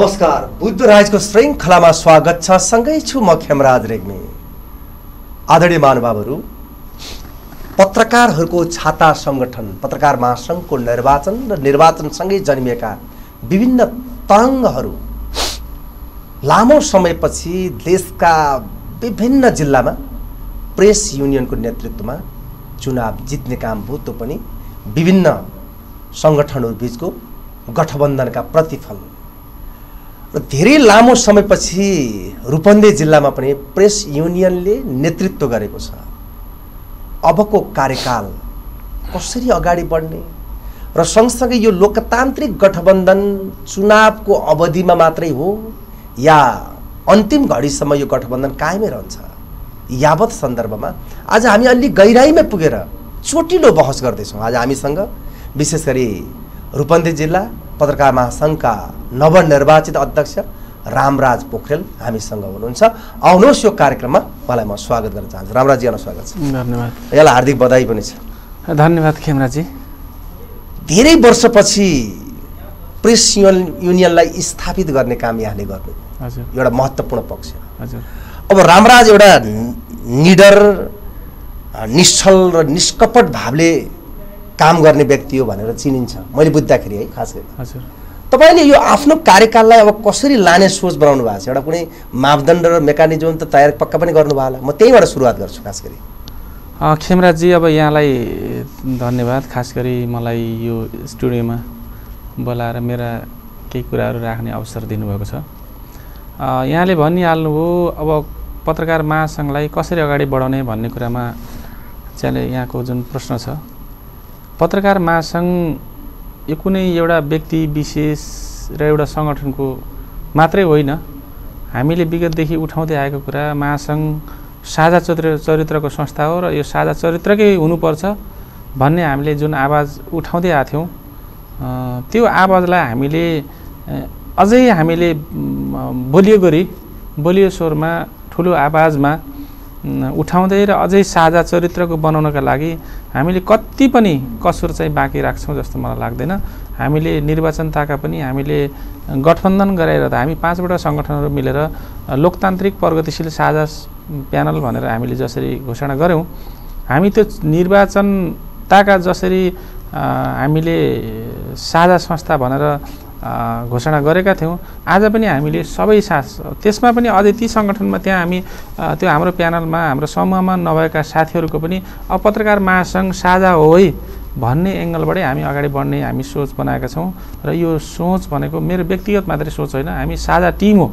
नमस्कार बुद्ध राजको श्रृङ्खलामा स्वागत छ सँगै छु म खेमराज रेग्मी। आदरणीय महानुभावहरू पत्रकारहरूको छाता सङ्गठन पत्रकार महासङ्घको निर्वाचन र निर्वाचनसँगै जन्मिएका विभिन्न तरङ्गहरू लामो समयपछि देशका विभिन्न जिल्लामा प्रेस युनियनको नेतृत्वमा चुनाव जित्ने काम भयो त्यो पनि विभिन्न सङ्गठनहरू बिचको गठबन्धनका प्रतिफल। र धेरै लामो समयपछि रूपन्देही जिल्लामा पनि प्रेस युनियनले नेतृत्व गरेको छ। अबको कार्यकाल कसरी अगाडि बढ्ने र सँगसँगै यो लोकतान्त्रिक गठबन्धन चुनावको अवधिमा मात्रै हो या अन्तिम घडीसम्म यो गठबन्धन कायमै रहन्छ यावत सन्दर्भमा आज हामी अलि गहिराइमै पुगेर चोटिलो बहस गर्दैछौँ। आज हामीसँग विशेष गरी रूपन्देही जिल्ला पत्रकार महासङ्घका नवनिर्वाचित अध्यक्ष रामराज पोखरेल हामीसँग हुनुहुन्छ। आउनुहोस् यो कार्यक्रममा उहाँलाई म स्वागत गर्न चाहन्छु। रामराजी यहाँलाई स्वागत छ। धन्यवाद। यसलाई हार्दिक बधाई पनि छ। धन्यवाद खेमराजी। धेरै वर्षपछि प्रेस युनियन युनियनलाई स्थापित गर्ने काम यहाँले गर्नु। हजुर। एउटा महत्त्वपूर्ण पक्ष। अब रामराज एउटा निडर निश्चल र निष्कपट भावले काम गर्ने व्यक्ति हो भनेर चिनिन्छ। मैले बुझ्दाखेरि है खास गरी। हजुर। तपाईँले यो आफ्नो कार्यकाललाई अब कसरी लाने सोच बनाउनु भएको छ? एउटा कुनै मापदण्ड र मेकानिजम त तयार पक्का पनि गर्नुभयो होला। म त्यहीँबाट सुरुवात गर्छु खास गरी। खेमराजी अब यहाँलाई धन्यवाद। खास गरी मलाई यो स्टुडियोमा बोलाएर मेरा केही कुराहरू राख्ने अवसर दिनुभएको छ। यहाँले भनिहाल्नुभयो अब पत्रकार महासङ्घलाई कसरी अगाडि बढाउने भन्ने कुरामा चाहिँ यहाँको जुन प्रश्न छ। पत्रकार महासङ्घ यो कुनै एउटा व्यक्ति विशेष र एउटा सङ्गठनको मात्रै होइन। हामीले विगतदेखि उठाउँदै आएको कुरा महासङ्घ साझा चरित्र चरित्रको संस्था हो र यो साझा चरित्रकै हुनुपर्छ भन्ने हामीले जुन आवाज उठाउँदै आएको थियौँ। त्यो आवाजलाई हामीले अझै हामीले बलियो गरी बलियो स्वरमा ठुलो आवाजमा उठाउँदै र अझै साझा चरित्रको बनाउनका लागि हामीले कति पनि कसुर चाहिँ बाँकी राख्छौँ जस्तो मलाई लाग्दैन। हामीले निर्वाचनताका पनि हामीले गठबन्धन गराएर त हामी पाँचवटा सङ्गठनहरू मिलेर लोकतान्त्रिक प्रगतिशील साझा प्यानल भनेर हामीले जसरी घोषणा गऱ्यौँ हामी त्यो निर्वाचनताका जसरी अ, हामीले साझा संस्था भनेर घोषणा गरेका थियौँ। आज पनि हामीले सबै सास त्यसमा पनि अझै ती सङ्गठनमा त्यहाँ हामी त्यो हाम्रो प्यानलमा हाम्रो समूहमा नभएका साथीहरूको पनि अब पत्रकार महासङ्घ साझा हो है भन्ने एङ्गलबाटै हामी अगाडि बढ्ने हामी सोच बनाएका छौँ। र यो सोच भनेको मेरो व्यक्तिगत मात्रै सोच होइन हामी साझा टिम हो।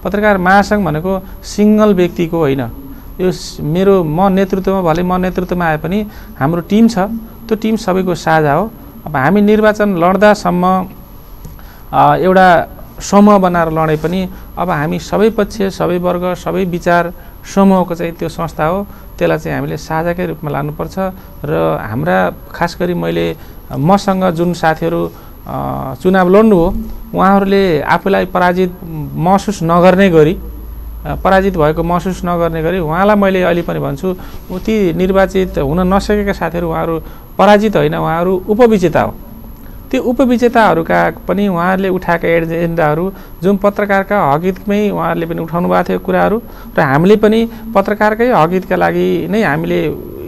पत्रकार महासङ्घ भनेको सिङ्गल व्यक्तिको होइन। यो मेरो म नेतृत्वमा भले म नेतृत्वमा आए पनि हाम्रो टिम छ। त्यो टिम सबैको साझा हो। अब हामी निर्वाचन लड्दासम्म एउटा समूह बनाएर लडे पनि अब हामी सबै पक्ष सबै वर्ग सबै विचार समूहको चाहिँ त्यो संस्था हो। त्यसलाई चाहिँ हामीले साझाकै रूपमा लानुपर्छ र हाम्रा खास गरी मैले मसँग जुन साथीहरू चुनाव लड्नु हो उहाँहरूले आफूलाई पराजित महसुस नगर्ने गरी पराजित भएको महसुस नगर्ने गरी उहाँलाई मैले अहिले पनि भन्छु ऊ ती निर्वाचित हुन नसकेका साथीहरू उहाँहरू पराजित होइन उहाँहरू उपविजेता हो। त्यो उपविजेताहरूका पनि उहाँहरूले उठाएका एजेन्डाहरू जुन पत्रकारका हकितमै उहाँहरूले पनि उठाउनु भएको थियो कुराहरू र हामीले पनि पत्रकारकै हकितका लागि नै हामीले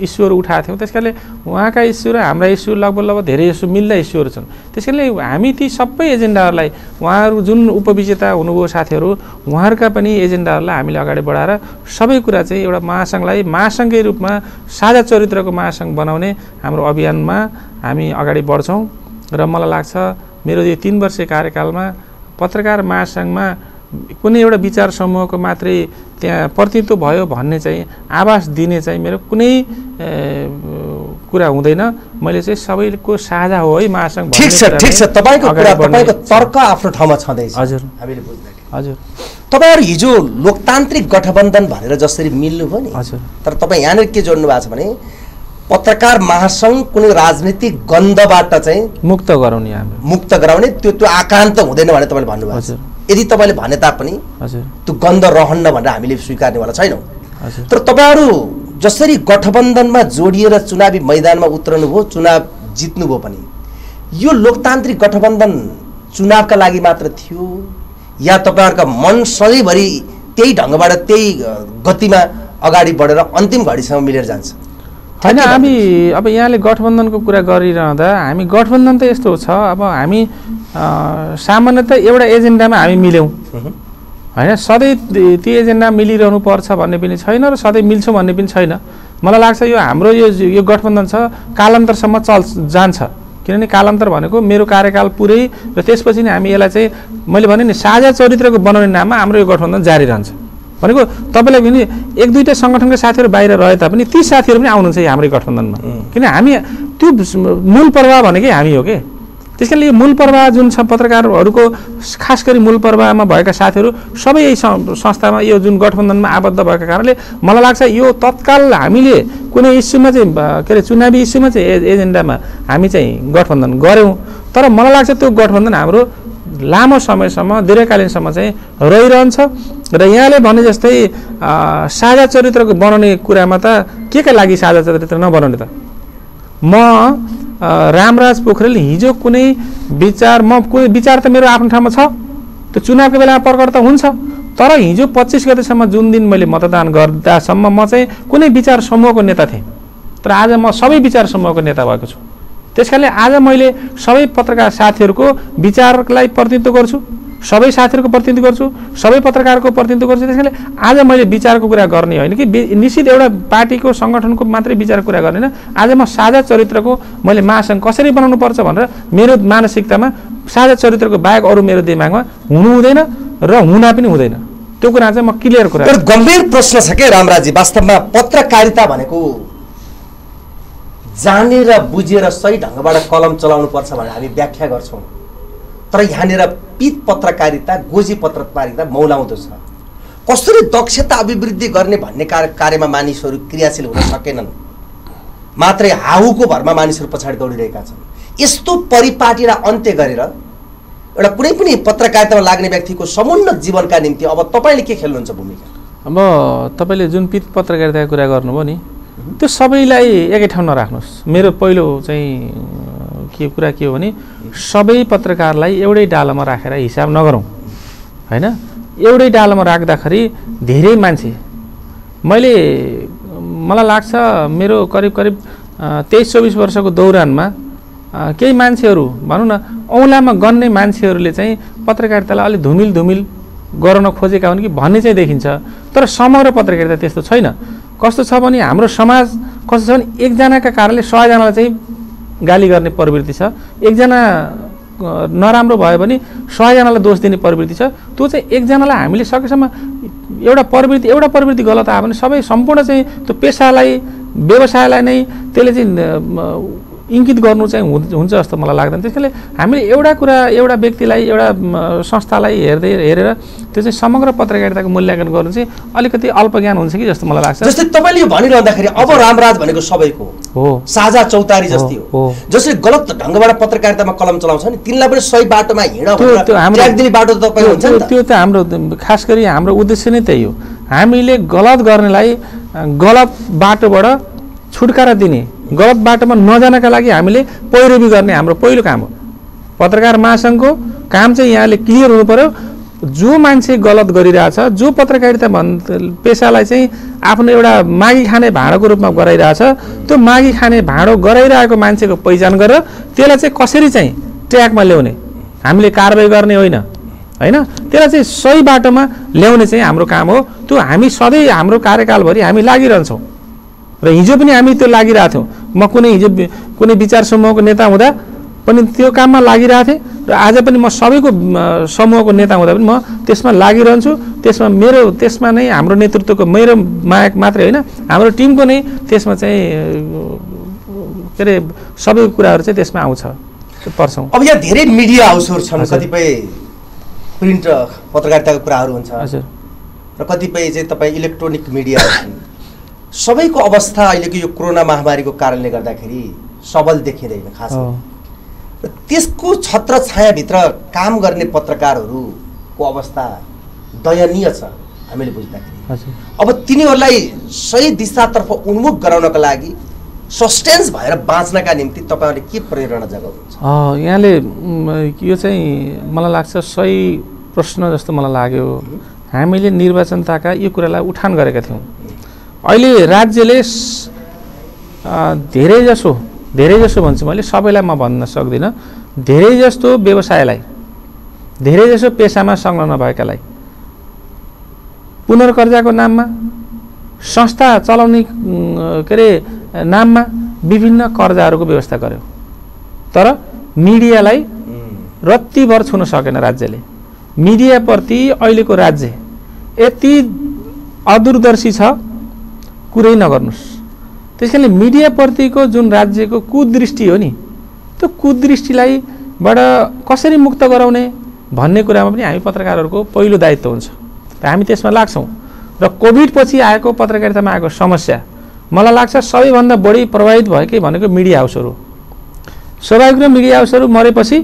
इस्युहरू उठाएको थियौँ। त्यस कारणले उहाँका इस्यु र हाम्रा इस्यु लगभग लगभग धेरै इस्यु मिल्दा इस्युहरू छन्। त्यस कारणले हामी ती सबै एजेन्डाहरूलाई उहाँहरू जुन उपविजेता हुनुभयो साथीहरू उहाँहरूका पनि एजेन्डाहरूलाई हामीले अगाडि बढाएर सबै कुरा चाहिँ एउटा महासङ्घलाई महासङ्घकै रूपमा साझा चरित्रको महासङ्घ बनाउने हाम्रो अभियानमा हामी अगाडि बढ्छौँ। र मलाई लाग्छ मेरो यो तिन वर्ष कार्यकालमा पत्रकार महासङ्घमा कुनै एउटा विचार समूहको मात्रै त्यहाँ प्रतित्व भयो भन्ने चाहिँ आवास दिने चाहिँ मेरो कुनै कुरा हुँदैन। मैले चाहिँ सबैको साझा हो है महासङ्घ ठिक छ ठिक छ। तपाईँको कुरा तपाईँको तर्क आफ्नो ठाउँमा छँदैछ। हजुर। हामीले बुझ्दाखेरि। हजुर। तपाईँहरू हिजो लोकतान्त्रिक गठबन्धन भनेर जसरी मिल्नुभयो नि हजुर। तर तपाईँ यहाँनिर के जोड्नु भएको छ भने पत्रकार महासङ्घ कुनै राजनीतिक गन्धबाट चाहिँ मुक्त गराउने मुक्त गराउने त्यो त्यो आकान्त हुँदैन भनेर तपाईँले भन्नुभएको छ। यदि तपाईँले भने तापनि हजुर। त्यो गन्ध रहन्न भनेर हामीले स्वीकार्नेवाला छैनौँ। तर तपाईँहरू जसरी गठबन्धनमा जोडिएर चुनावी मैदानमा उत्रनुभयो चुनाव जित्नुभयो पनि यो लोकतान्त्रिक गठबन्धन चुनावका लागि मात्र थियो? या तपाईँहरूका मन सधैँभरि त्यही ढङ्गबाट त्यही गतिमा अगाडि बढेर अन्तिम घडीसम्म मिलेर जान्छ? होइन? हामी अब यहाँले गठबन्धनको कुरा गरिरहँदा हामी गठबन्धन त यस्तो छ अब हामी सामान्यतः एउटा एजेन्डामा हामी मिल्यौँ। होइन सधैँ ती- ती एजेन्डा मिलिरहनु पर्छ भन्ने पनि छैन र सधैँ मिल्छौँ भन्ने पनि छैन मलाई लाग्छ यो हाम्रो यो यो गठबन्धन छ कालान्तरसम्म चल जान्छ किनभने कालान्तर भनेको मेरो कार्यकाल पुरै र त्यसपछि नै हामी यसलाई चाहिँ मैले भने नि साझा चरित्रको बनाउने नाममा हाम्रो यो गठबन्धन जारी रहन्छ भनेको तपाईँलाई पनि एक दुईवटा सङ्गठनका साथीहरू बाहिर रहे तापनि ती साथीहरू पनि आउनुहुन्छ हाम्रै गठबन्धनमा। किन हामी त्यो मूल प्रवाह भनेकै हामी हो कि? त्यस कारणले यो मूल प्रवाह जुन छ पत्रकारहरूको खास गरी मूल प्रवाहमा भएका साथीहरू सबै यही संस्थामा यो जुन गठबन्धनमा आबद्ध भएका कारणले मलाई लाग्छ यो तत्काल हामीले कुनै इस्युमा चाहिँ के अरे चुनावी इस्युमा चाहिँ एजेन्डामा हामी चाहिँ गठबन्धन गऱ्यौँ। तर मलाई लाग्छ त्यो गठबन्धन हाम्रो लामो समयसम्म दीर्घकालीनसम्म चाहिँ रहिरहन्छ। र यहाँले भने जस्तै साझा चरित्रको बनाउने कुरामा त के का लागि साझा चरित्र नबनाउने त? म रामराज पोखरेल हिजो कुनै विचार म कुनै विचार त मेरो आफ्नो ठाउँमा छ। त्यो चुनावको बेलामा प्रकट त हुन्छ। तर हिजो पच्चिस गतेसम्म जुन दिन मैले मतदान गर्दासम्म म चाहिँ कुनै विचार समूहको नेता थिएँ। तर आज म सबै विचार समूहको नेता भएको छु। त्यस कारणले आज मैले सबै पत्रकार साथीहरूको विचारलाई प्रतिनिधित्व गर्छु सबै साथीहरूको प्रतिनिधित्व गर्छु सबै पत्रकारको प्रतिनिधित्व गर्छु। त्यस कारणले आज मैले विचारको कुरा गर्ने होइन कि निश्चित एउटा पार्टीको सङ्गठनको मात्रै विचारको कुरा गर्ने होइन। आज म साझा चरित्रको मैले महासङ्घ कसरी बनाउनु पर्छ भनेर मेरो मानसिकतामा साझा चरित्रको बाहेक अरू मेरो दिमागमा हुनु हुँदैन र हुन पनि हुँदैन। त्यो कुरा चाहिँ म क्लियर कुरा गम्भीर प्रश्न छ के रामराजी? वास्तवमा पत्रकारिता भनेको जानेर बुझेर सही ढङ्गबाट कलम चलाउनु पर्छ भनेर हामी व्याख्या गर्छौँ। तर यहाँनिर पित पत्रकारिता गोजी पत्रकारिता मौलाउँदो छ। कसरी दक्षता अभिवृद्धि गर्ने भन्ने कार्य कार्यमा मानिसहरू क्रियाशील हुन सकेनन्? मात्रै हाहुको भरमा मानिसहरू पछाडि दौडिरहेका छन्। यस्तो परिपाटीलाई अन्त्य गरेर एउटा कुनै पनि पत्रकारितामा लाग्ने व्यक्तिको समुन्नत जीवनका निम्ति अब तपाईँले के खेल्नुहुन्छ भूमिका? अब तपाईँले जुन पित पत्रकारिताको कुरा गर्नुभयो नि त्यो सबैलाई एकै ठाउँ नराख्नुहोस्। मेरो पहिलो चाहिँ के कुरा के हो भने सबै पत्रकारलाई एउटै डालोमा राखेर हिसाब नगरौँ होइन? एउटै डालोमा राख्दाखेरि धेरै मान्छे मैले मलाई लाग्छ मेरो करिब करिब तेइस चौबिस वर्षको दौरानमा केही मान्छेहरू भनौँ न औँलामा गन्ने मान्छेहरूले चाहिँ पत्रकारितालाई अलिक धुमिल धुमिल गराउन खोजेका हुन् कि भन्ने चाहिँ देखिन्छ। तर समग्र पत्रकारिता त्यस्तो छैन। कस्तो छ भने हाम्रो समाज कस्तो छ भने एकजनाका कारणले सयजनालाई चाहिँ गाली गर्ने प्रवृत्ति छ। एकजना नराम्रो भयो भने सयजनालाई दोष दिने प्रवृत्ति छ। त्यो चाहिँ एकजनालाई हामीले सकेसम्म एउटा प्रवृत्ति एउटा प्रवृत्ति गलत आयो भने सबै सम्पूर्ण चाहिँ त्यो पेसालाई व्यवसायलाई नै त्यसले चाहिँ इङ्गित गर्नु चाहिँ हुन्- हुन्छ जस्तो मलाई लाग्दैन। त्यस कारणले हामीले एउटा कुरा एउटा व्यक्तिलाई एउटा संस्थालाई हेर्दै हेरेर त्यो चाहिँ समग्र पत्रकारिताको मूल्याङ्कन गर्नु चाहिँ अलिकति अल्प ज्ञान हुन्छ कि जस्तो मलाई लाग्छ। जस्तै तपाईँले यो भनिरहँदाखेरि अब रामराज भनेको सबैको हो। साझा चौतारी जस्तै हो। जसले गलत ढङ्गबाट पत्रकारितामा कलम चलाउँछ नि तिनलाई पनि सही बाटोमा हिँड त्यो त्यो भनेर हाम्रो ट्याग दिने बाटो त्यो त। हाम्रो खास गरी हाम्रो उद्देश्य नै त्यही हो। हामीले गलत गर्नेलाई गलत बाटोबाट छुटकारा दिने गलत बाटोमा नजानका लागि हामीले पैरवी गर्ने हाम्रो पहिलो काम हो। पत्रकार महासङ्घको काम चाहिँ यहाँले क्लियर हुनु पर्यो। जो मान्छे गलत गरिरहेछ जो पत्रकारिता भन् पेसालाई चाहिँ आफ्नो एउटा मागी खाने भाँडोको रूपमा गराइरहेछ त्यो मागी खाने भाँडो गराइरहेको मान्छेको पहिचान गरेर त्यसलाई चाहिँ कसरी चाहिँ ट्र्याकमा ल्याउने? हामीले कारवाही गर्ने होइन। होइन? त्यसलाई चाहिँ सही बाटोमा ल्याउने चाहिँ हाम्रो काम हो। त्यो हामी सधैँ हाम्रो कार्यकालभरि हामी लागिरहन्छौँ। र हिजो पनि हामी त्यो लागिरहेको थियौँ। म कुनै हिजो कुनै विचार समूहको नेता हुँदा पनि त्यो काममा लागिरहेको थिएँ र आज पनि म सबैको समूहको नेता हुँदा पनि म त्यसमा लागिरहन्छु। त्यसमा मेरो त्यसमा नै हाम्रो नेतृत्वको मेरो माग मात्रै होइन हाम्रो टिमको नै त्यसमा चाहिँ के अरे सबै कुराहरू चाहिँ त्यसमा आउँछ। पर्छौँ। अब यहाँ धेरै मिडिया हाउसहरू छन्। कतिपय प्रिन्ट पत्रकारिताको कुराहरू हुन्छ। हजुर। र कतिपय चाहिँ तपाईँ इलेक्ट्रोनिक छन् सबैको अवस्था अहिलेको यो कोरोना महामारीको कारणले गर्दाखेरि सबल देखिँदैन खास। र त्यसको छत्र छायाभित्र काम गर्ने पत्रकारहरूको अवस्था दयनीय छ हामीले बुझ्दाखेरि। अब तिनीहरूलाई सही दिशातर्फ उन्मुख गराउनका लागि सस्टेन्स भएर बाँच्नका निम्ति तपाईँहरूले के प्रेरणा जगाउनुहुन्छ? यहाँले यो चाहिँ मलाई लाग्छ सही प्रश्न जस्तो मलाई लाग्यो। हामीले निर्वाचनताका यो कुरालाई उठान गरेका थियौँ। अहिले राज्यले स- अ, धेरै जसो धेरै जसो भन्छु मैले सबैलाई म भन्न सक्दिनँ। धेरै जस्तो व्यवसायलाई धेरै जसो पेसामा संलग्न भएकालाई पुनर्कर्जाको नाममा संस्था चलाउने के अरे नाममा विभिन्न कर्जाहरूको व्यवस्था गर्यो। तर मिडियालाई रत्तिभर छुन सकेन राज्यले। मिडियाप्रति अहिलेको राज्य यति अदूरदर्शी छ कुरै नगर्नुहोस् त्यस कारणले मिडियाप्रतिको जुन राज्यको कुदृष्टि हो नि त्यो कुदृष्टिलाई बाट कसरी मुक्त गराउने भन्ने कुरामा पनि हामी पत्रकारहरूको पहिलो दायित्व हुन्छ। र हामी त्यसमा लाग्छौँ। र कोभिड पछि आएको पत्रकारितामा आएको समस्या मलाई लाग्छ सबैभन्दा बढी प्रभावित भएकै भनेको मिडिया हाउसहरू। स्वाभाविक र मिडिया हाउसहरू मरेपछि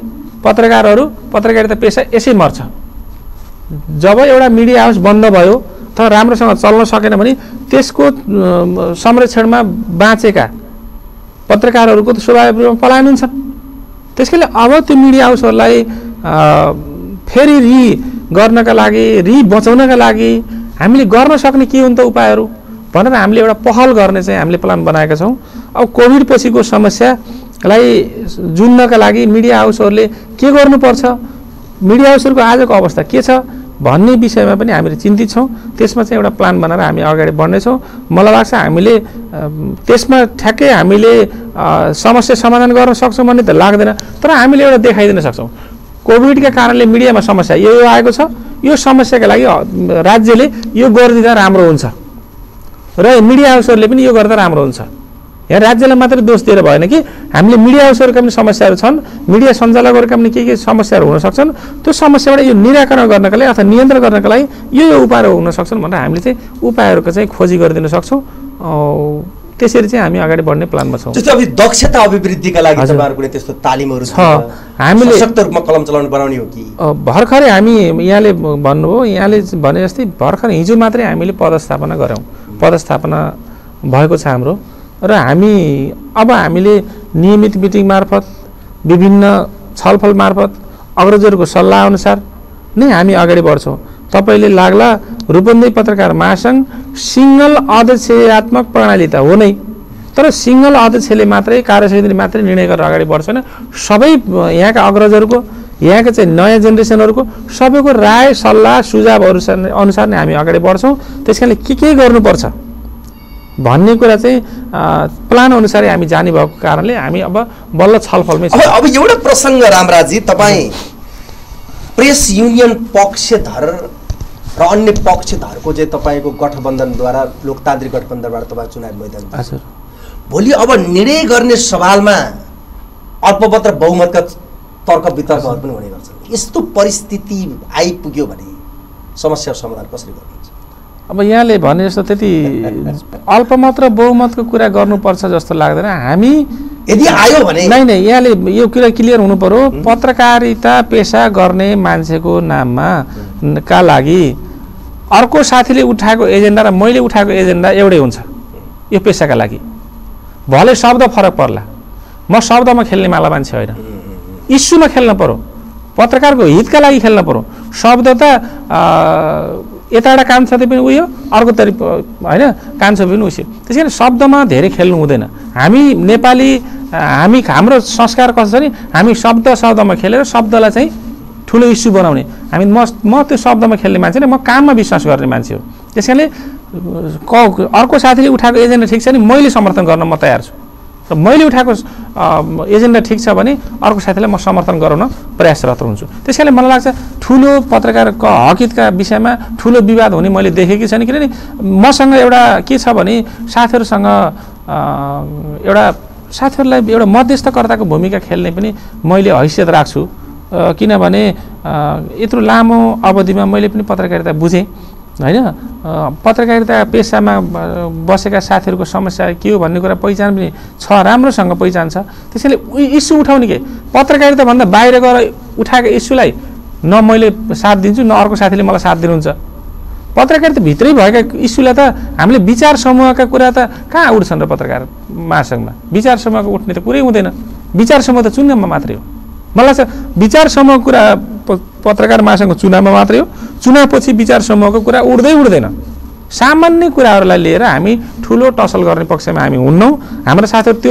पत्रकारहरू पत्रकारिता पेसा यसै मर्छ। जब एउटा मिडिया हाउस बन्द भयो अथवा राम्रोसँग चल्न सकेन भने त्यसको संरक्षणमा बाँचेका पत्रकारहरूको त स्वाभाविक रूपमा पलायन हुन्छन् त्यसकारणले अब त्यो मिडिया हाउसहरूलाई फेरि रि गर्नका लागि रि बचाउनका लागि हामीले गर्न सक्ने के हुन् त उपायहरू भनेर हामीले एउटा पहल गर्ने चाहिँ हामीले प्लान बनाएका छौँ। अब कोभिड पछिको समस्यालाई जुन्नका लागि मिडिया हाउसहरूले के गर्नुपर्छ? मिडिया हाउसहरूको आजको अवस्था के छ? भन्ने विषयमा पनि हामीले चिन्तित छौँ। त्यसमा चाहिँ एउटा प्लान बनाएर हामी अगाडि बढ्नेछौँ। मलाई लाग्छ हामीले त्यसमा ठ्याक्कै हामीले समस्या समाधान गर्न सक्छौँ भन्ने त लाग्दैन तर हामीले एउटा देखाइदिन सक्छौँ। कोभिडका कारणले मिडियामा समस्या यो यो आएको छ। यो समस्याका लागि राज्यले यो गरिदिँदा राम्रो हुन्छ। र मिडिया हाउसहरूले पनि यो गर्दा राम्रो हुन्छ। यहाँ राज्यलाई मात्रै दोष दिएर भएन कि? हामीले मिडिया हाउसहरूका पनि समस्याहरू छन् मिडिया सञ्चालकहरूका पनि के के समस्याहरू हुन सक्छन् त्यो समस्याबाट यो निराकरण गर्नका लागि अथवा नियन्त्रण गर्नका लागि यो यो उपायहरू हुन सक्छन् भनेर हामीले चाहिँ उपायहरूको चाहिँ खोजी गरिदिन सक्छौँ। त्यसरी चाहिँ हामी अगाडि बढ्ने प्लानमा छौँ। जस्तै अब दक्षता अभिवृद्धिका लागि त्यस्तो तालिमहरू छ। हामीले- सशक्त रूपमा कलम चलाउनु बनाउने हो कि? भर्खरै हामी यहाँले भन्नुभयो यहाँले भने जस्तै भर्खर हिजो मात्रै हामीले पदस्थापना गऱ्यौँ। पदस्थापना भएको छ हाम्रो। र हामी अब हामीले नियमित मिटिङ मार्फत विभिन्न छलफल मार्फत अग्रजहरूको सल्लाह अनुसार नै हामी अगाडि बढ्छौँ। तपाईँले लाग्ला रूपन्देही पत्रकार महासङ्घ सिङ्गल अध्यक्षात्मक प्रणाली त हो नै तर सिङ्गल अध्यक्षले मात्रै कार्यसमितिले मात्रै निर्णय गरेर अगाडि बढ्छैन। सबै यहाँका अग्रजहरूको यहाँका चाहिँ नयाँ जेनेरेसनहरूको सबैको राय सल्लाह सुझावहरू अनुसार नै हामी अगाडि बढ्छौँ। त्यस कारणले के के गर्नुपर्छ? भन्ने कुरा चाहिँ प्लान अनुसारै हामी जाने भएको कारणले हामी अब बल्ल छलफलमै अब छौँ। अब एउटा प्रसङ्ग रामराजी तपाईँ प्रेस युनियन पक्षधर र अन्य पक्षधरको चाहिँ तपाईँको गठबन्धनद्वारा लोकतान्त्रिक गठबन्धनबाट तपाईँ चुनाव मैदान हजुर भोलि अब निर्णय गर्ने सवालमा अल्पमत र बहुमतका तर्क वितर्कहरू पनि हुने गर्छन्। यस्तो परिस्थिति आइपुग्यो भने समस्या समाधान कसरी गर्नुहुन्छ अब यहाँले भने जस्तो त्यति अल्पमत र बहुमतको कुरा गर्नुपर्छ जस्तो लाग्दैन। हामी यदि आयो भने नै नै यहाँले यो कुरा क्लियर हुनु पर्यो। पत्रकारिता पेसा गर्ने मान्छेको नाममा का लागि? अर्को साथीले उठाएको एजेन्डा र मैले उठाएको एजेन्डा एउटै हुन्छ। यो पेसाका लागि। भले शब्द फरक पर्ला। म शब्दमा खेल्ने माला मान्छे होइन। इस्युमा खेल्न पर्यो। पत्रकारको हितका लागि खेल्न पर्यो। शब्द त अ, यताबाट कान छँदै पनि उयो अर्को तरि होइन कान छ पनि उयो त्यस कारण शब्दमा धेरै खेल्नु हुँदैन। हामी नेपाली हामी हाम्रो संस्कार कस्तो छ नि हामी शब्द शब्दमा खेलेर शब्दलाई चाहिँ ठुलो इस्यु बनाउने। हामी म म त्यो शब्दमा खेल्ने मान्छे नै म काममा विश्वास गर्ने मान्छे हो। त्यस कारणले अर्को साथीले उठाएको एजेन्डा ठिक छ नि मैले समर्थन गर्न म तयार छु। र मैले उठाएको एजेन्डा ठिक छ भने अर्को साथीलाई म समर्थन गराउन प्रयासरत हुन्छु त्यस कारणले मलाई लाग्छ ठुलो पत्रकारको हकितका विषयमा ठुलो विवाद हुने मैले देखेकी छैन किनभने मसँग एउटा के छ भने साथीहरूसँग एउटा साथीहरूलाई एउटा मध्यस्थकर्ताको भूमिका खेल्ने पनि मैले हैसियत राख्छु। किनभने यत्रो लामो अवधिमा मैले पनि पत्रकारिता बुझेँ। होइन? पत्रकारिता पेसामा बसेका साथीहरूको समस्या के हो भन्ने कुरा पहिचान पनि छ राम्रोसँग पहिचान छ। त्यसैले इस्यु उठाउने के? पत्रकारिताभन्दा बाहिर गएर उठाएको इस्युलाई न मैले साथ दिन्छु न अर्को साथीले मलाई साथ दिनुहुन्छ। पत्रकारिताभित्रै भएका इस्युलाई त हामीले विचार समूहका कुरा त कहाँ उठ्छन् र पत्रकार महासङ्घमा? विचार समूहको उठ्ने त कुरै हुँदैन। विचार समूह त चुन्नमा मात्रै हो। मलाई लाग्छ विचार समूहको कुरा पत्रकार महासङ्घको चुनावमा मात्रै हो चुनावपछि विचार समूहको कुरा उड्दै उड्दैन सामान्य कुराहरूलाई लिएर हामी ठुलो टसल गर्ने पक्षमा हामी हुन्नौँ हाम्रो साथीहरू त्यो।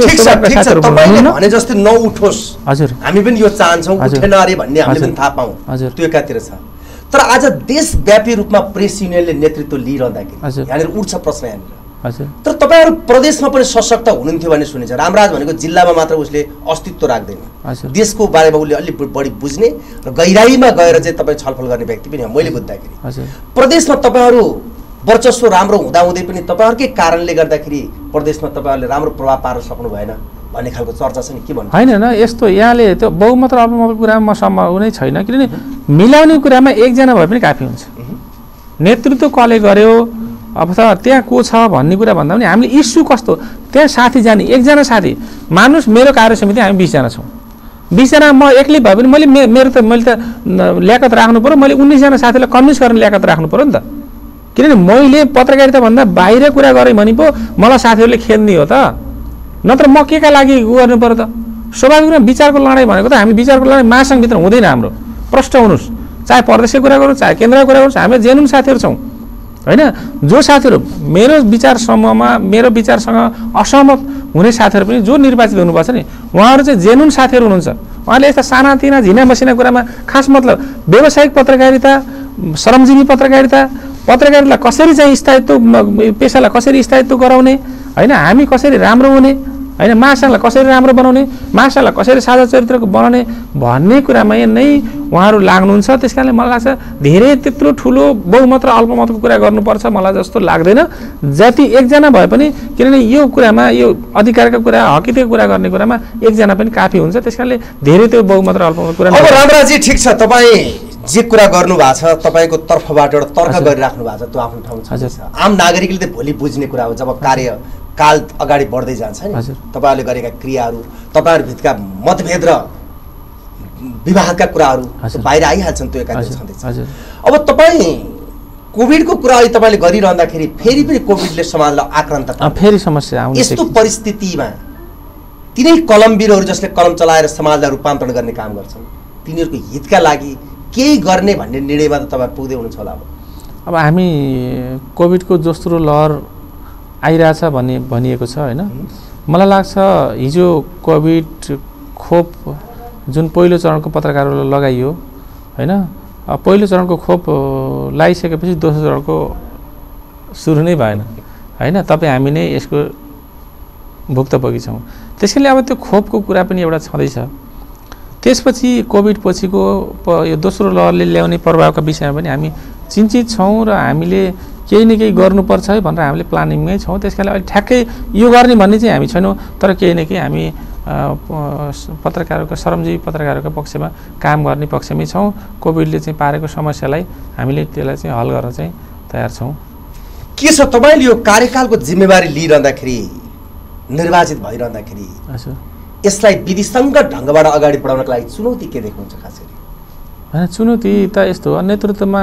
भने जस्तै नउठोस् हजुर हामी पनि यो चाहन्छौँ हजुर। उठेन अरे भन्ने हामीले पनि। थाहा पाऊँ हजुर। त्यो एकातिर छ तर आज देशव्यापी रूपमा प्रेस युनियनले नेतृत्व लिइरहँदाखेरि। यहाँनिर उठ्छ प्रश्न यहाँनिर तर तपाईँहरू प्रदेशमा पनि सशक्त हुनुहुन्थ्यो भन्ने सुनिन्छ रामराज भनेको जिल्लामा मात्र उसले अस्तित्व राख्दैन। देशको बारेमा उसले अलिक बढी बुझ्ने र गहिराइमा गएर चाहिँ तपाईँ छलफल गर्ने व्यक्ति पनि हो मैले बुझ्दाखेरि। हजुर। प्रदेशमा तपाईँहरू वर्चस्व राम्रो हुँदाहुँदै पनि तपाईँहरूकै कारणले गर्दाखेरि प्रदेशमा तपाईँहरूले राम्रो प्रभाव पार्न सक्नु भएन भन्ने खालको चर्चा छ नि के भन्नु? होइन होइन यस्तो यहाँले त्यो बहुमत र अल्पमतको कुरामा म सम्भव हुनै छैन किनभने मिलाउने कुरामा एकजना भए पनि काफी हुन्छ। नेतृत्व कसले गर्यो? अथवा त्यहाँ को छ भन्ने कुरा भन्दा पनि हामीले इस्यु कस्तो? त्यहाँ साथी जाने एकजना साथी। मानुस मेरो कार्य समिति हामी बिसजना छौँ। बिसजना म एक्लै भए पनि मैले मेरो त मैले त ल्याकत राख्नु पऱ्यो मैले उन्नाइसजना साथीलाई कन्भिन्स गर्ने ल्याकत राख्नु पऱ्यो नि त। किनभने मैले पत्रकारिताभन्दा बाहिर कुरा गरेँ भने पो मलाई साथीहरूले खेल्ने हो त। नत्र म के का लागि गर्नु पऱ्यो त? स्वाभाविक रूपमा विचारको लडाइँ भनेको त हामी विचारको लडाइँ महासङ्घभित्र हुँदैन हाम्रो। प्रष्ट हुनुहोस्। चाहे प्रदेशको कुरा गरौँ चाहे केन्द्रको कुरा गरौँ हामी जेनुन साथीहरू छौँ। होइन? जो साथीहरू मेरो विचार समूहमा मेरो विचारसँग असहमत हुने साथीहरू पनि जो निर्वाचित हुनुपर्छ नि उहाँहरू चाहिँ जेनुन साथीहरू हुनुहुन्छ। उहाँले यस्ता सानातिना झिना मसिना कुरामा खास मतलब व्यावसायिक पत्रकारिता श्रमजीवी पत्रकारिता पत्रकारितालाई कसरी चाहिँ स्थायित्व पेसालाई कसरी स्थायित्व गराउने होइन? हामी कसरी राम्रो हुने होइन महासङ्घलाई कसरी राम्रो बनाउने महासङ्घलाई कसरी साझा चरित्रको बनाउने भन्ने कुरामा नै उहाँहरू लाग्नुहुन्छ। त्यस कारणले मलाई लाग्छ धेरै त्यत्रो ठुलो बहुमत र अल्पमतको कुरा गर्नुपर्छ मलाई जस्तो लाग्दैन। जति एकजना भए पनि किनभने यो कुरामा यो अधिकारका कुरा हकितको कुरा गर्ने कुरामा एकजना पनि काफी हुन्छ। त्यस कारणले धेरै त्यो बहुमत र अल्पमत कुरा अब रामराजी ठिक छ तपाईँ जे कुरा गर्नु भएको छ तपाईँको तर्फबाट एउटा तर्क। गरिराख्नु भएको छ त्यो आफ्नो ठाउँ। छ। आम नागरिकले त भोलि बुझ्ने कुरा हो जब कार्य काल अगाडि बढ्दै जान्छ नि। तपाईँहरूले गरेका क्रियाहरू तपाईँहरूभित्रका मतभेद र विवाहका कुराहरू। बाहिर आइहाल्छन् त्यो एकातिर छँदैछ अब तपाईँ कोभिडको कुरा अहिले तपाईँले गरिरहँदाखेरि फेरि पनि कोभिडले समाजलाई आक्रान्त। फेरि समस्या यस्तो। परिस्थितिमा तिनै कलमवीरहरू जसले कलम चलाएर समाजलाई रूपान्तरण गर्ने काम गर्छन् तिनीहरूको हितका लागि केही गर्ने भन्ने निर्णयमा त तपाईँ पुग्दै हुनुहुन्छ होला अब अब हामी कोभिडको दोस्रो लहर आइरहेछ भन्ने भनिएको छ होइन? मलाई लाग्छ हिजो कोभिड खोप जुन पहिलो चरणको पत्रकारहरूलाई लगाइयो होइन? पहिलो चरणको खोप लगाइसकेपछि दोस्रो चरणको सुरु नै भएन होइन? तपाईँ हामी नै यसको भुक्तभोगी छौँ। त्यस कारणले अब त्यो खोपको कुरा पनि एउटा छँदैछ। त्यसपछि कोभिड पछिको यो दोस्रो लहरले ल्याउने प्रभावका विषयमा पनि हामी चिन्तित छौँ र हामीले केही न केही गर्नुपर्छ है भनेर हामीले प्लानिङमै छौँ। त्यस कारणले अहिले ठ्याक्कै यो गर्ने भन्ने चाहिँ हामी छैनौँ तर केही न केही हामी पत्रकारहरूको श्रमजीवी पत्रकारहरूको पक्षमा काम गर्ने पक्षमै छौँ। कोभिडले चाहिँ पारेको समस्यालाई हामीले त्यसलाई चाहिँ हल गर्न चाहिँ तयार छौँ। के छ तपाईँले यो कार्यकालको जिम्मेवारी लिइरहँदाखेरि निर्वाचित भइरहँदाखेरि? यसलाई विधिसङ्गत ढङ्गबाट अगाडि बढाउनको लागि चुनौती के देख्नुहुन्छ खास? गरी होइन चुनौती त यस्तो हो नेतृत्वमा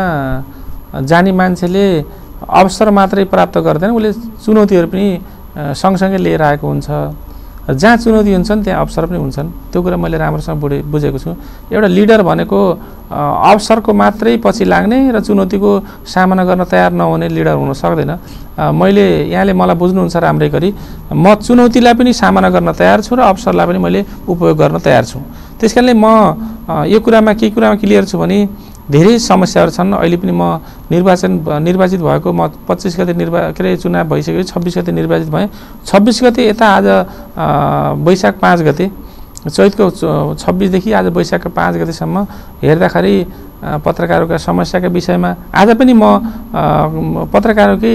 जाने मान्छेले अवसर मात्रै प्राप्त गर्दैन। उसले चुनौतीहरू पनि सँगसँगै लिएर आएको हुन्छ। जहाँ चुनौती हुन्छन् त्यहाँ अवसर पनि हुन्छन्। त्यो कुरा मैले राम्रोसँग बुझे बुझेको छु। एउटा लिडर भनेको अवसरको मात्रै पछि लाग्ने र चुनौतीको सामना गर्न तयार नहुने लिडर हुन सक्दैन। मैले यहाँले मलाई बुझ्नुहुन्छ राम्रै गरी। म चुनौतीलाई पनि सामना गर्न तयार छु र अवसरलाई पनि मैले उपयोग गर्न तयार छु। त्यस कारणले म यो कुरामा के कुरामा क्लियर छु भने धेरै समस्याहरू छन्। अहिले पनि म निर्वाचन निर्वाचित भएको म पच्चिस गते निर्वा के अरे चुनाव भइसक्यो छब्बिस गते निर्वाचित भएँ। छब्बिस गते यता आज वैशाख पाँच गते चैतको छब्बिसदेखि आज वैशाखको पाँच गतेसम्म हेर्दाखेरि पत्रकारहरूका समस्याका विषयमा आज पनि म पत्रकारकै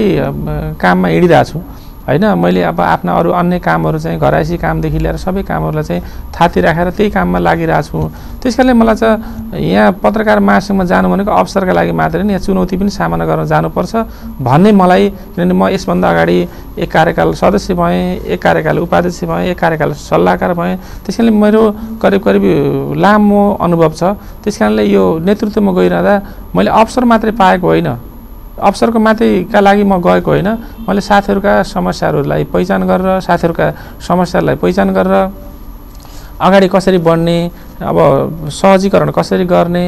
काममा हिँडिरहेको छु। होइन मैले अब आफ्ना अरू अन्य कामहरू चाहिँ घराइसी कामदेखि लिएर सबै कामहरूलाई चाहिँ थाती राखेर त्यही काममा लागिरहेको छु। त्यस कारणले मलाई चाहिँ यहाँ पत्रकार महासङ्घमा जानु भनेको अवसरका लागि मात्रै होइन यहाँ चुनौती पनि सामना गर्न जानुपर्छ भन्ने मलाई किनभने म यसभन्दा अगाडि एक कार्यकाल सदस्य भएँ एक कार्यकाल उपाध्यक्ष भएँ एक कार्यकाल सल्लाहकार भएँ। त्यस कारणले मेरो करिब करिब लामो अनुभव छ। त्यस कारणले यो नेतृत्वमा गइरहँदा मैले अवसर मात्रै पाएको होइन। अवसरको मात्रैका लागि म गएको होइन। मैले साथीहरूका समस्याहरूलाई पहिचान गरेर साथीहरूका समस्याहरूलाई पहिचान गरेर अगाडि कसरी बढ्ने अब सहजीकरण कसरी गर्ने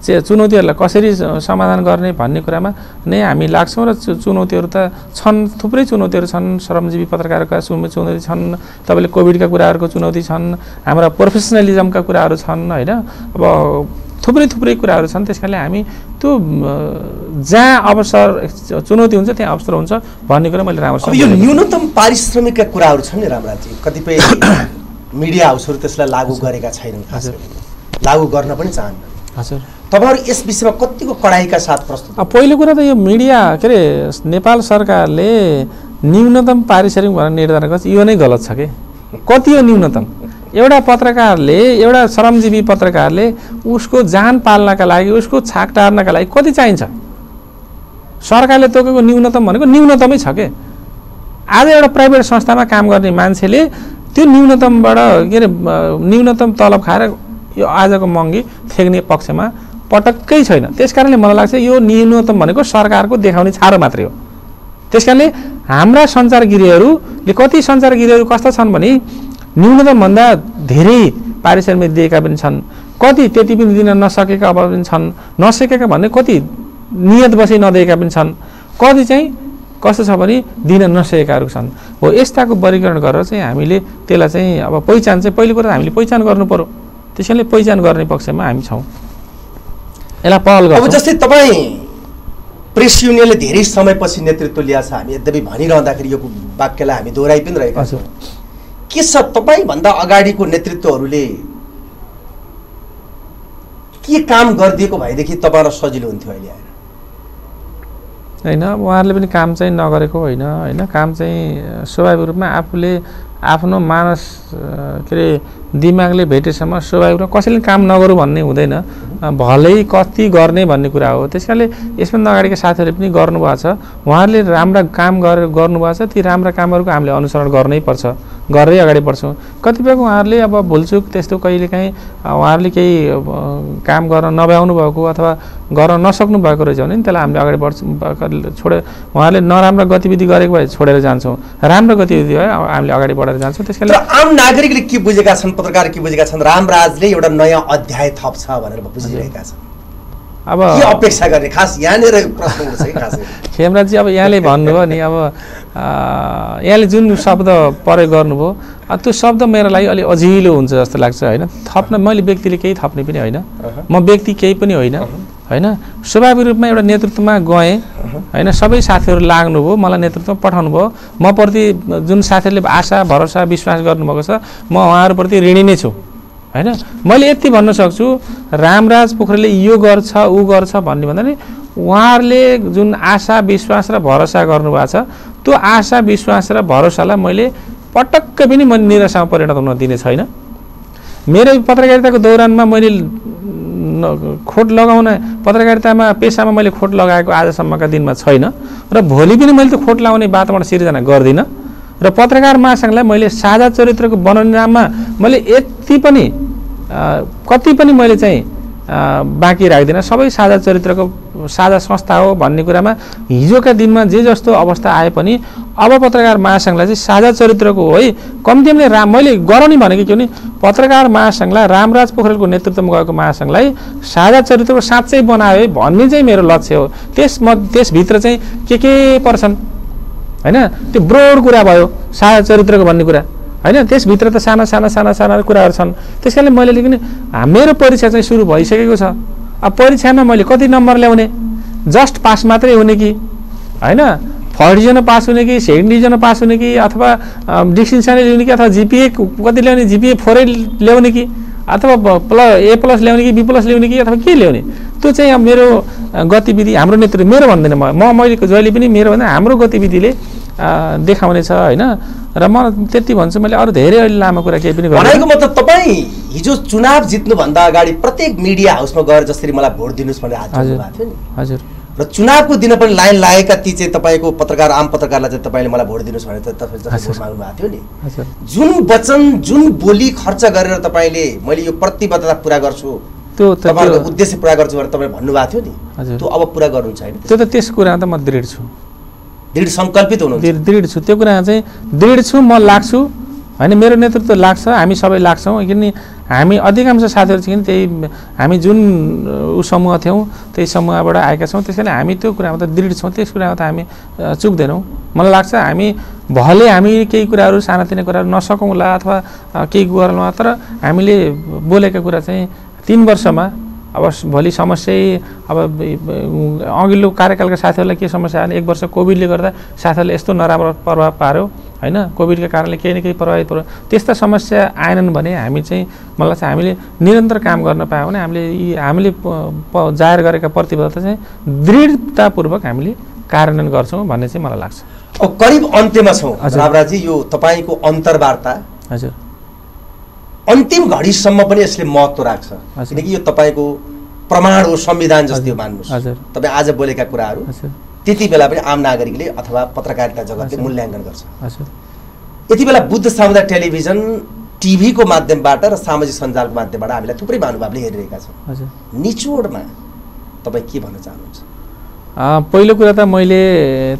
चे चुनौतीहरूलाई कसरी समाधान गर्ने भन्ने कुरामा नै हामी लाग्छौँ र चुनौतीहरू त छन् थुप्रै चुनौतीहरू छन्। श्रमजीवी पत्रकारका चुनौती छन् तपाईँले कोभिडका कुराहरूको चुनौती छन् हाम्रा प्रोफेसनलिजमका कुराहरू छन् होइन? अब थुप्रै थुप्रै कुराहरू छन् त्यस कारणले हामी त्यो जहाँ अवसर चुनौती हुन्छ त्यहाँ अवसर हुन्छ भन्ने कुरा मैले राम्रोसँग यो। न्यूनतम पारिश्रमिकका कुराहरू छन् नि रामराजी कतिपय मिडिया हाउसहरू त्यसलाई लागू गरेका छैनन् हजुर। लागू गर्न पनि चाहन्न हजुर। तपाईँहरू यस विषयमा कतिको कडाइका साथ प्रस्तुत पहिलो कुरा त यो मिडिया के अरे नेपाल सरकारले न्यूनतम पारिश्रमिक भनेर निर्धारण गर्छ। यो नै गलत छ कि? कति हो न्यूनतम? एउटा पत्रकारले एउटा श्रमजीवी पत्रकारले उसको जान पाल्नका लागि उसको छाक टार्नका लागि कति चाहिन्छ? सरकारले तोकेको न्यूनतम भनेको न्यूनतमै छ के? आज एउटा प्राइभेट संस्थामा काम गर्ने मान्छेले त्यो न्यूनतमबाट के अरे न्यूनतम तलब खाएर यो आजको महँगी थेग्ने पक्षमा पटक्कै छैन। त्यस कारणले मलाई लाग्छ यो न्यूनतम भनेको सरकारको देखाउने छारो मात्रै हो। त्यस कारणले हाम्रा सञ्चारगिरीहरूले कति सञ्चारगिरीहरू कस्ता छन् भने न्यूनतमभन्दा धेरै पारिश्रमिक दिएका पनि छन्। कति त्यति पनि दिन नसकेका अब पनि छन्। नसकेका भन्ने कति नियत बसी नदिएका पनि छन्। कति चाहिँ कस्तो छ भने दिन नसकेकाहरू छन्। हो यस्ताको वर्गीकरण गरेर चाहिँ हामीले त्यसलाई चाहिँ अब पहिचान चाहिँ पहिलो कुरा हामीले पहिचान गर्नु पऱ्यो त्यस कारणले पहिचान गर्ने पक्षमा हामी छौँ। यसलाई पहल अब गर्छौँ जस्तै तपाईँ प्रेस युनियनले धेरै समयपछि नेतृत्व लिएको छ हामी यद्यपि भनिरहँदाखेरि यो वाक्यलाई हामी दोहोऱ्याइ पनि रहेका छौँ। के छ तपाईँभन्दा अगाडिको नेतृत्वहरूले? के काम गरिदिएको भएदेखि तपाईँलाई सजिलो हुन्थ्यो अहिले आएर? होइन उहाँहरूले पनि काम चाहिँ नगरेको होइन होइन काम चाहिँ स्वाभाविक रूपमा आफूले आफ्नो मानस के अरे दिमागले भेटेसम्म स्वाभाविक रूपमा कसैले काम नगरौँ भन्ने हुँदैन। भलै कति गर्ने भन्ने कुरा हो। त्यस कारणले यसभन्दा अगाडिका साथीहरूले पनि गर्नुभएको छ। उहाँहरूले राम्रा काम गरेर गर्नुभएको छ ती राम्रा कामहरूको हामीले अनुसरण गर्नै पर्छ। गरेरै अगाडि बढ्छौँ। कतिपयको उहाँहरूले अब भुलचुक त्यस्तो कहिलेकाहीँ उहाँहरूले केही काम गर्न नभ्याउनु भएको अथवा गर्न नसक्नु भएको रहेछ भने त्यसलाई हामीले अगाडि बढ्छौँ छोडे उहाँहरूले नराम्रो गतिविधि गरेको भए छोडेर जान्छौँ। राम्रो गतिविधि भए हामीले अगाडि बढेर जान्छौँ। त्यस तर कारणले आम नागरिकले के बुझेका छन् पत्रकार के बुझेका छन् रामराजले एउटा नयाँ अध्याय थप्छ भनेर बुझिरहेका छन्। अब अपेक्षा गर्ने? खास यहाँनिर। खेमराजी अब यहाँले भन्नुभयो नि अब यहाँले जुन शब्द प्रयोग गर्नुभयो त्यो शब्द मेरो लागि अलिक अजिलो हुन्छ जस्तो लाग्छ होइन? थप्न मैले व्यक्तिले केही थप्ने पनि होइन। म व्यक्ति केही पनि होइन होइन? स्वाभाविक रूपमा एउटा नेतृत्वमा गएँ होइन? सबै साथीहरू लाग्नुभयो मलाई नेतृत्वमा पठाउनु भयो म प्रति जुन साथीहरूले आशा भरोसा विश्वास गर्नुभएको छ म उहाँहरूप्रति ऋणी नै छु। होइन? मैले यति भन्न सक्छु रामराज पोखरेलले यो गर्छ ऊ गर्छ भन्ने भन्दा नि उहाँहरूले जुन आशा विश्वास र भरोसा गर्नुभएको छ त्यो आशा विश्वास र भरोसालाई मैले पटक्कै पनि मैले निराशामा परिणत हुन दिने छैन। मेरो पत्रकारिताको दौरानमा मैले खोट लगाउन पत्रकारितामा पेसामा मैले खोट लगाएको आजसम्मका दिनमा छैन र भोलि पनि मैले त्यो खोट लगाउने वातावरण सिर्जना गर्दिनँ। र पत्रकार महासङ्घलाई मैले साझा चरित्रको नाममा मैले यति पनि कति पनि मैले चाहिँ बाँकी राख्दिनँ। सबै साझा चरित्रको साझा संस्था हो भन्ने कुरामा हिजोका दिनमा जे जस्तो अवस्था आए पनि अब पत्रकार महासङ्घलाई चाहिँ साझा चरित्रको हो कम्ती पनि राम मैले गराउने भनेको के भने पत्रकार महासङ्घलाई रामराज पोखरेलको नेतृत्वमा गएको महासङ्घलाई साझा चरित्रको साँच्चै बनायो है भन्ने चाहिँ मेरो लक्ष्य हो। त्यस म त्यसभित्र चाहिँ के के पर्छन्? होइन? त्यो ब्रोड कुरा भयो साझा चरित्रको भन्ने कुरा। होइन? त्यसभित्र त साना साना साना साना कुराहरू छन्। त्यस कारणले मैले लेकिन हा- मेरो परीक्षा चाहिँ सुरु भइसकेको छ। अब परीक्षामा मैले कति नम्बर ल्याउने? जस्ट पास मात्रै हुने कि? होइन? फर्स्ट डिभिजन पास हुने कि? सेकेन्ड डिभिजन पास हुने कि? अथवा डिस्टिङसनै ल्याउने कि? अथवा जिपिए कति ल्याउने? जिपिए फोरै ल्याउने कि? अथवा प्लस ए प्लस ल्याउने कि? बी प्लस ल्याउने कि? अथवा के ल्याउने? त्यो चाहिँ अब मेरो गतिविधि हाम्रो नेतृत्व मेरो भन्दैन म म मैले जहिले पनि मेरो भन्दा हाम्रो गतिविधिले अ, देखाउने छ होइन? र म त्यति भन्छु मैले अरू धेरै अहिले लामो कुरा केही पनि भनेको मतलब तपाईँ हिजो चुनाव जित्नुभन्दा अगाडि प्रत्येक मिडिया हाउसमा गएर जसरी मलाई भोट दिनुहोस् भनेर हजुर हजुर। र चुनावको दिन पनि लाइन लागेका ती चाहिँ तपाईँको पत्रकार आम पत्रकारलाई चाहिँ तपाईँले मलाई भोट दिनुहोस् भनेर तपाईँ माग्नु भएको थियो नि। जुन वचन जुन बोली खर्च गरेर तपाईँले मैले यो प्रतिबद्धता पुरा गर्छु त्यो उद्देश्य पुरा गर्छु भनेर तपाईँले भन्नुभएको थियो नि। त्यो अब पुरा गर्नु छैन। त्यो त त्यस कुरामा त म दृढ छु। दृढ सङ्कल्पित हुनुहुन्छ। दृढ छु। त्यो कुरामा चाहिँ दृढ छु म लाग्छु। होइन मेरो नेतृत्व लाग्छ हामी सबै लाग्छौँ। किनभने हामी अधिकांश साथीहरू चाहिँ त्यही हामी जुन ऊ समूह थियौँ त्यही समूहबाट आएका छौँ। त्यस कारण हामी त्यो कुरामा त दृढ छौँ। त्यस कुरामा त हामी चुक्दैनौँ। मलाई लाग्छ हामी भले हामी केही कुराहरू सानातिना कुराहरू नसकौँला अथवा केही गरौँला तर हामीले बोलेका कुरा चाहिँ तिन वर्षमा। अब भोलि समस्या अब अघिल्लो कार्यकालका साथीहरूलाई के समस्या आयो एक वर्ष कोभिडले गर्दा साथीहरूले यस्तो नराम्रो प्रभाव पार्यो होइन? कोभिडको कारणले केही न केही प्रभावित पर्यो त्यस्ता समस्या आएनन् भने हामी चाहिँ मलाई लाग्छ हामीले निरन्तर काम गर्न पायौँ भने हामीले यी हामीले जाहेर गरेका प्रतिबद्धता चाहिँ दृढतापूर्वक हामीले कार्यान्वयन गर्छौँ भन्ने चाहिँ मलाई लाग्छ। अब करिब अन्त्यमा छौँ। रामराजी यो तपाईँको अन्तर्वार्ता हजुर। अन्तिम घडीसम्म पनि यसले महत्त्व राख्छ। किनकि यो तपाईँको प्रमाण हो संविधान जस्तै। मान्नुहोस्। तपाईँ आज बोलेका कुराहरू त्यति बेला पनि आम नागरिकले अथवा पत्रकारिता जगतले। मूल्याङ्कन गर्छ यति बेला बुद्ध सामुदायिक टेलिभिजन टिभीको माध्यमबाट र सामाजिक सञ्जालको माध्यमबाट हामीलाई थुप्रै महानुभावले हेरिरहेका छौँ निचोडमा तपाईँ के भन्न चाहनुहुन्छ पहिलो कुरा त मैले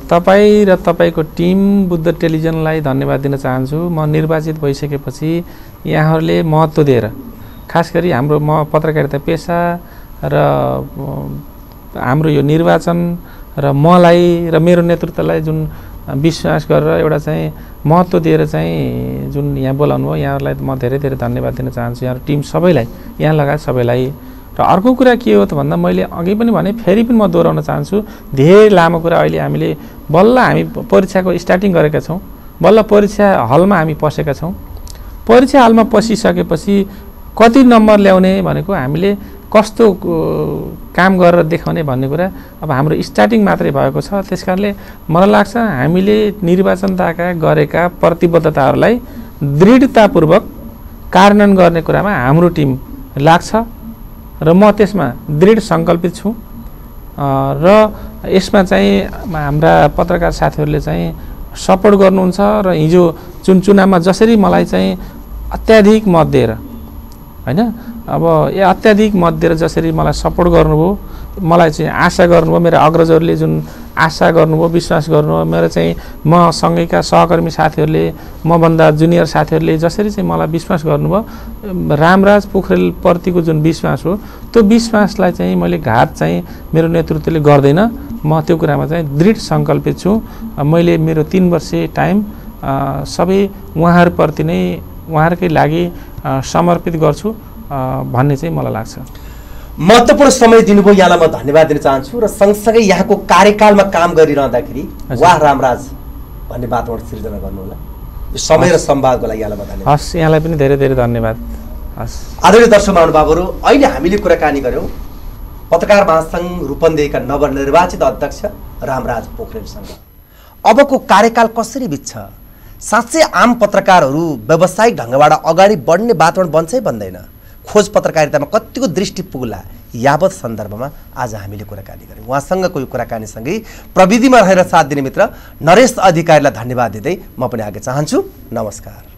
तपाईँ र तपाईँको टिम बुद्ध टेलिभिजनलाई धन्यवाद दिन चाहन्छु। म निर्वाचित भइसकेपछि यहाँहरूले महत्त्व दिएर खास गरी हाम्रो म पत्रकारिता पेसा र हाम्रो यो निर्वाचन र मलाई र मेरो नेतृत्वलाई जुन विश्वास गरेर एउटा चाहिँ महत्त्व दिएर चाहिँ जुन यहाँ बोलाउनु भयो यहाँहरूलाई म धेरै धेरै धन्यवाद दिन चाहन्छु। यहाँ टिम सबैलाई यहाँ लगायत सबैलाई र अर्को कुरा के हो त भन्दा मैले अघि पनि भने फेरि पनि म दोहोऱ्याउन चाहन्छु। धेरै लामो कुरा अहिले हामीले बल्ल हामी परीक्षाको स्टार्टिङ गरेका छौँ। बल्ल परीक्षा हलमा हामी पसेका छौँ। परीक्षा हलमा पसिसकेपछि कति नम्बर ल्याउने भनेको हामीले कस्तो काम गरेर देखाउने भन्ने कुरा अब हाम्रो स्टार्टिङ मात्रै भएको छ। त्यस कारणले मलाई लाग्छ हामीले निर्वाचनताका गरेका प्रतिबद्धताहरूलाई दृढतापूर्वक कार्यान्वयन गर्ने कुरामा हाम्रो टिम लाग्छ। र म त्यसमा दृढ सङ्कल्पित छु। र यसमा चाहिँ हाम्रा पत्रकार साथीहरूले चाहिँ सपोर्ट गर्नुहुन्छ र हिजो जुन चुनावमा जसरी मलाई चाहिँ अत्याधिक मत दिएर होइन? अब अत्याधिक मत दिएर जसरी मलाई सपोर्ट गर्नुभयो मलाई चाहिँ आशा गर्नुभयो मेरो अग्रजहरूले जुन आशा गर्नुभयो विश्वास गर्नुभयो मेरो चाहिँ म सँगैका सहकर्मी साथीहरूले मभन्दा जुनियर साथीहरूले जसरी चाहिँ मलाई विश्वास गर्नुभयो रामराज पोखरेलप्रतिको जुन विश्वास हो त्यो विश्वासलाई चाहिँ मैले घात चाहिँ मेरो नेतृत्वले गर्दैन। म त्यो कुरामा चाहिँ दृढ सङ्कल्पित छु। मैले मेरो तिन वर्षे टाइम सबै उहाँहरूप्रति नै उहाँहरूकै लागि समर्पित गर्छु भन्ने चाहिँ मलाई लाग्छ। महत्त्वपूर्ण समय दिनुभयो यहाँलाई म धन्यवाद दिन चाहन्छु र सँगसँगै यहाँको कार्यकालमा काम गरिरहँदाखेरि। वाह रामराज भन्ने वातावरण सिर्जना गर्नुहोला। यो समय र संवादको लागि यहाँलाई म धन्यवाद। हस् यहाँलाई पनि धेरै धेरै धन्यवाद। हस्। आदरणीय दर्शक महानुभावहरू अहिले हामीले कुराकानी गऱ्यौँ पत्रकार महासङ्घ रूपन्देहीका नवनिर्वाचित अध्यक्ष रामराज पोखरेलसँग। अबको कार्यकाल कसरी बित्छ? साँच्चै आम पत्रकारहरू व्यावसायिक ढङ्गबाट अगाडि बढ्ने वातावरण बन्छ बन्दैन खोज पत्रकारितामा कतिको दृष्टि पुग्ला यावत सन्दर्भमा आज हामीले कुराकानी गऱ्यौँ उहाँसँगको यो कुराकानीसँगै प्रविधिमा रहेर साथ दिने मित्र नरेश अधिकारीलाई धन्यवाद दिँदै म पनि आगे चाहन्छु। नमस्कार।